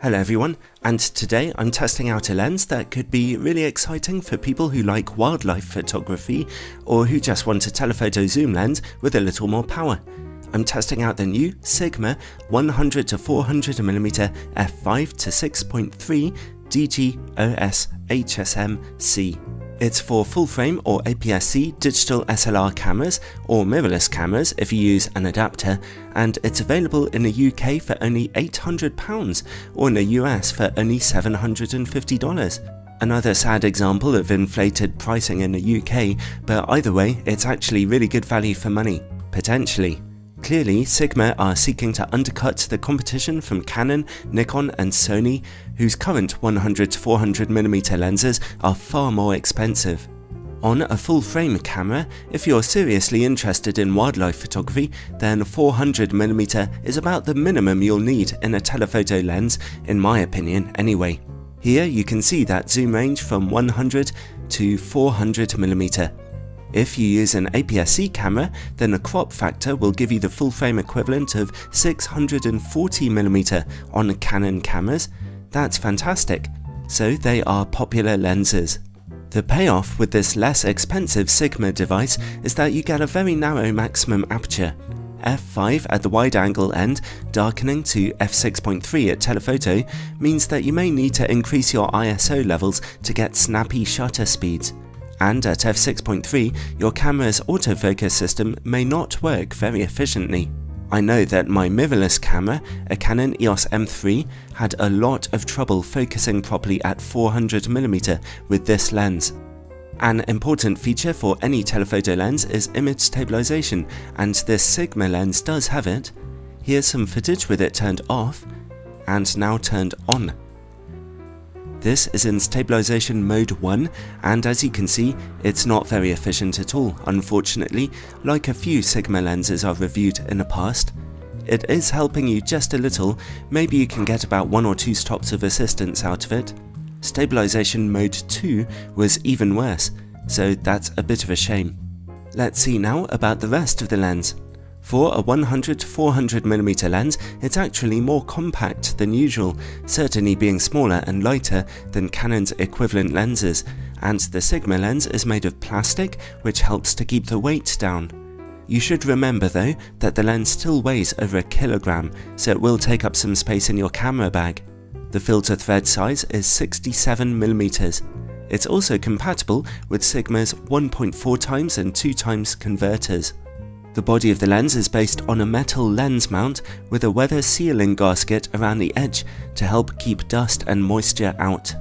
Hello everyone, and today I'm testing out a lens that could be really exciting for people who like wildlife photography or who just want a telephoto zoom lens with a little more power. I'm testing out the new Sigma 100 to 400mm f5 to 6.3 DG-OS HSM-C. It's for full frame or APS-C digital SLR cameras or mirrorless cameras if you use an adapter and it's available in the UK for only £800 or in the US for only $750. Another sad example of inflated pricing in the UK, but either way it's actually really good value for money, potentially. Clearly, Sigma are seeking to undercut the competition from Canon, Nikon and Sony, whose current 100-400mm lenses are far more expensive. On a full frame camera, if you're seriously interested in wildlife photography, then 400mm is about the minimum you'll need in a telephoto lens, in my opinion anyway. Here you can see that zoom range from 100 to 400mm. If you use an APS-C camera, then the crop factor will give you the full frame equivalent of 640mm on Canon cameras. That's fantastic. So they are popular lenses. The payoff with this less expensive Sigma device is that you get a very narrow maximum aperture. f5 at the wide angle end, darkening to f6.3 at telephoto, means that you may need to increase your ISO levels to get snappy shutter speeds and at f6.3 your camera's autofocus system may not work very efficiently. I know that my mirrorless camera, a Canon EOS M3, had a lot of trouble focusing properly at 400mm with this lens. An important feature for any telephoto lens is image stabilization and this Sigma lens does have it. Here's some footage with it turned off and now turned on. This is in stabilization mode 1 and as you can see it's not very efficient at all unfortunately like a few Sigma lenses I've reviewed in the past. It is helping you just a little, maybe you can get about one or two stops of assistance out of it. Stabilization mode 2 was even worse, so that's a bit of a shame. Let's see now about the rest of the lens. For a 100 400mm lens, it's actually more compact than usual, certainly being smaller and lighter than Canon's equivalent lenses, and the Sigma lens is made of plastic, which helps to keep the weight down. You should remember though that the lens still weighs over a kilogram, so it will take up some space in your camera bag. The filter thread size is 67mm. It's also compatible with Sigma's 1.4x and 2x converters. The body of the lens is based on a metal lens mount with a weather sealing gasket around the edge to help keep dust and moisture out.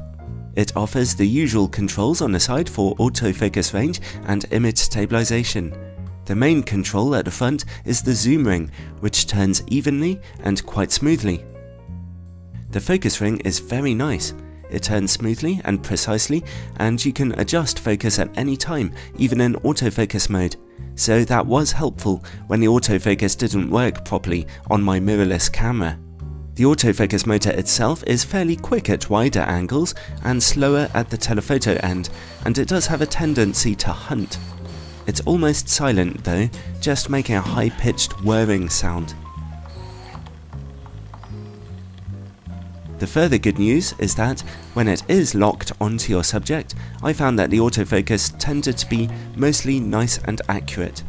It offers the usual controls on the side for autofocus range and image stabilization. The main control at the front is the zoom ring, which turns evenly and quite smoothly. The focus ring is very nice. It turns smoothly and precisely, and you can adjust focus at any time, even in autofocus mode so that was helpful when the autofocus didn't work properly on my mirrorless camera. The autofocus motor itself is fairly quick at wider angles and slower at the telephoto end, and it does have a tendency to hunt. It's almost silent though, just making a high-pitched whirring sound. The further good news is that when it is locked onto your subject, I found that the autofocus tended to be mostly nice and accurate.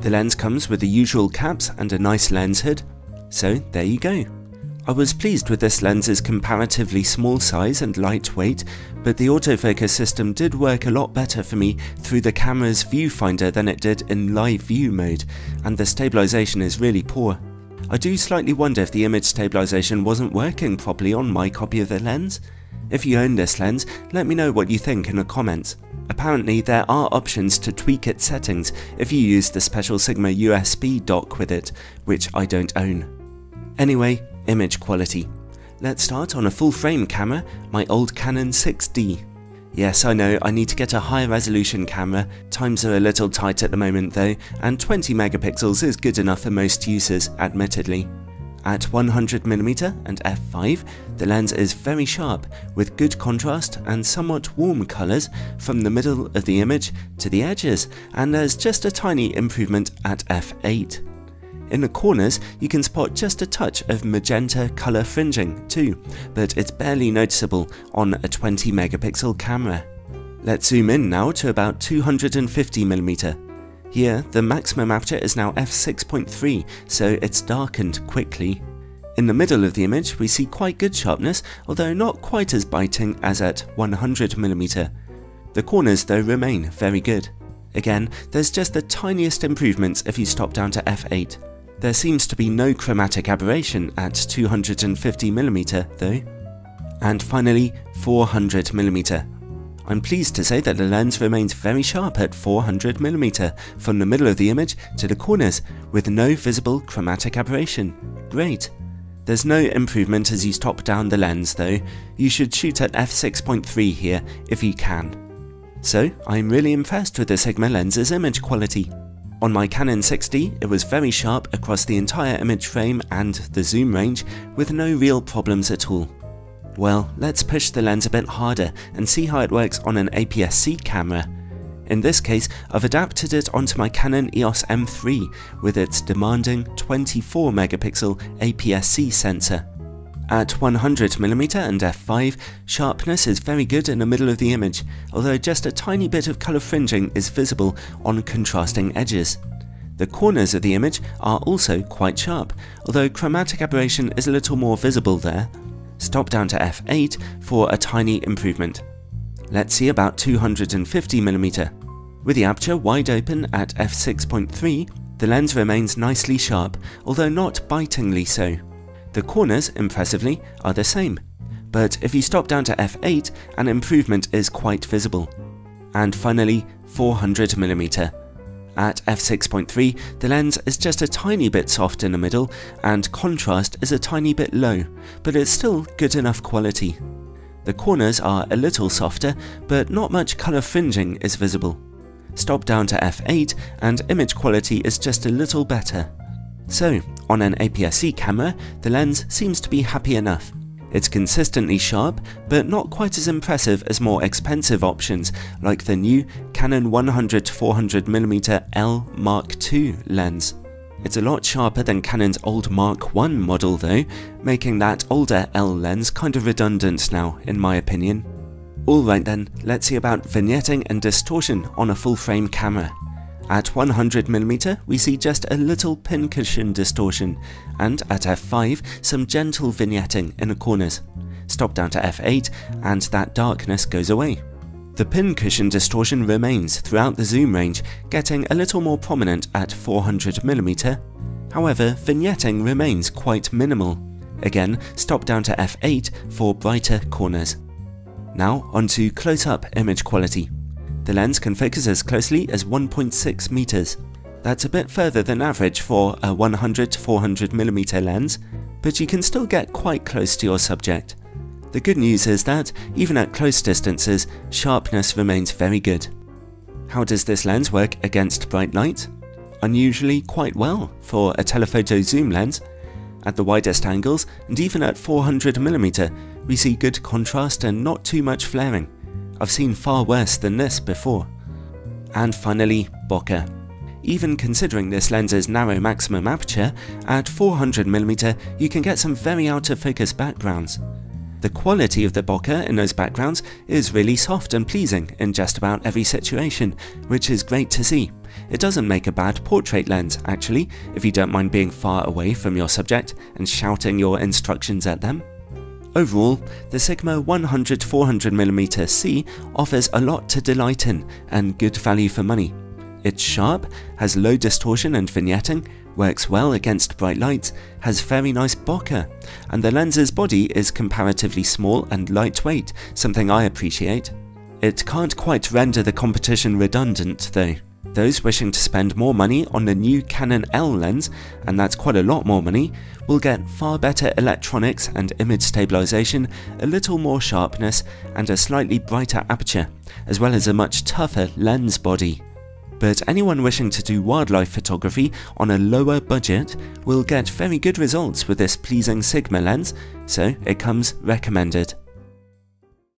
The lens comes with the usual caps and a nice lens hood, so there you go. I was pleased with this lens's comparatively small size and lightweight, but the autofocus system did work a lot better for me through the camera's viewfinder than it did in live view mode, and the stabilization is really poor. I do slightly wonder if the image stabilization wasn't working properly on my copy of the lens. If you own this lens, let me know what you think in the comments. Apparently there are options to tweak its settings if you use the special Sigma USB dock with it, which I don't own. Anyway, image quality. Let's start on a full frame camera, my old Canon 6D. Yes, I know, I need to get a higher resolution camera, times are a little tight at the moment though, and 20 megapixels is good enough for most users, admittedly. At 100mm and f5, the lens is very sharp, with good contrast and somewhat warm colours from the middle of the image to the edges, and there's just a tiny improvement at f8. In the corners, you can spot just a touch of magenta colour fringing too, but it's barely noticeable on a 20 megapixel camera. Let's zoom in now to about 250mm. Here, the maximum aperture is now f6.3, so it's darkened quickly. In the middle of the image, we see quite good sharpness, although not quite as biting as at 100mm. The corners though remain very good. Again, there's just the tiniest improvements if you stop down to f8. There seems to be no chromatic aberration at 250mm though. And finally, 400mm. I'm pleased to say that the lens remains very sharp at 400mm from the middle of the image to the corners with no visible chromatic aberration. Great. There's no improvement as you stop down the lens though, you should shoot at f6.3 here if you can. So I'm really impressed with the Sigma lens's image quality. On my Canon 6D it was very sharp across the entire image frame and the zoom range with no real problems at all. Well, let's push the lens a bit harder and see how it works on an APS-C camera. In this case, I've adapted it onto my Canon EOS M3 with its demanding 24 megapixel APS-C sensor. At 100mm and f5, sharpness is very good in the middle of the image, although just a tiny bit of colour fringing is visible on contrasting edges. The corners of the image are also quite sharp, although chromatic aberration is a little more visible there. Stop down to f8 for a tiny improvement. Let's see about 250mm. With the aperture wide open at f6.3, the lens remains nicely sharp, although not bitingly so. The corners, impressively, are the same, but if you stop down to f8, an improvement is quite visible. And finally, 400mm. At f6.3, the lens is just a tiny bit soft in the middle, and contrast is a tiny bit low, but it's still good enough quality. The corners are a little softer, but not much colour fringing is visible. Stop down to f8 and image quality is just a little better. So, on an APS-C camera, the lens seems to be happy enough. It's consistently sharp, but not quite as impressive as more expensive options like the new Canon 100-400mm L Mark II lens. It's a lot sharper than Canon's old Mark I model though, making that older L lens kind of redundant now, in my opinion. Alright then, let's see about vignetting and distortion on a full frame camera. At 100mm we see just a little pincushion distortion, and at f5 some gentle vignetting in the corners. Stop down to f8 and that darkness goes away. The pincushion distortion remains throughout the zoom range, getting a little more prominent at 400mm. However, vignetting remains quite minimal. Again, stop down to f8 for brighter corners. Now onto close-up image quality. The lens can focus as closely as 1.6 meters. That's a bit further than average for a 100 400mm lens, but you can still get quite close to your subject. The good news is that, even at close distances, sharpness remains very good. How does this lens work against bright light? Unusually quite well for a telephoto zoom lens. At the widest angles, and even at 400mm, we see good contrast and not too much flaring. I've seen far worse than this before. And finally, bokeh. Even considering this lens's narrow maximum aperture, at 400mm you can get some very out of focus backgrounds. The quality of the bokeh in those backgrounds is really soft and pleasing in just about every situation, which is great to see. It doesn't make a bad portrait lens, actually, if you don't mind being far away from your subject and shouting your instructions at them. Overall, the Sigma 100-400mm C offers a lot to delight in and good value for money. It's sharp, has low distortion and vignetting, works well against bright lights, has very nice bokeh, and the lens's body is comparatively small and lightweight, something I appreciate. It can't quite render the competition redundant though. Those wishing to spend more money on the new Canon L lens, and that's quite a lot more money, will get far better electronics and image stabilization, a little more sharpness, and a slightly brighter aperture, as well as a much tougher lens body. But anyone wishing to do wildlife photography on a lower budget will get very good results with this pleasing Sigma lens, so it comes recommended.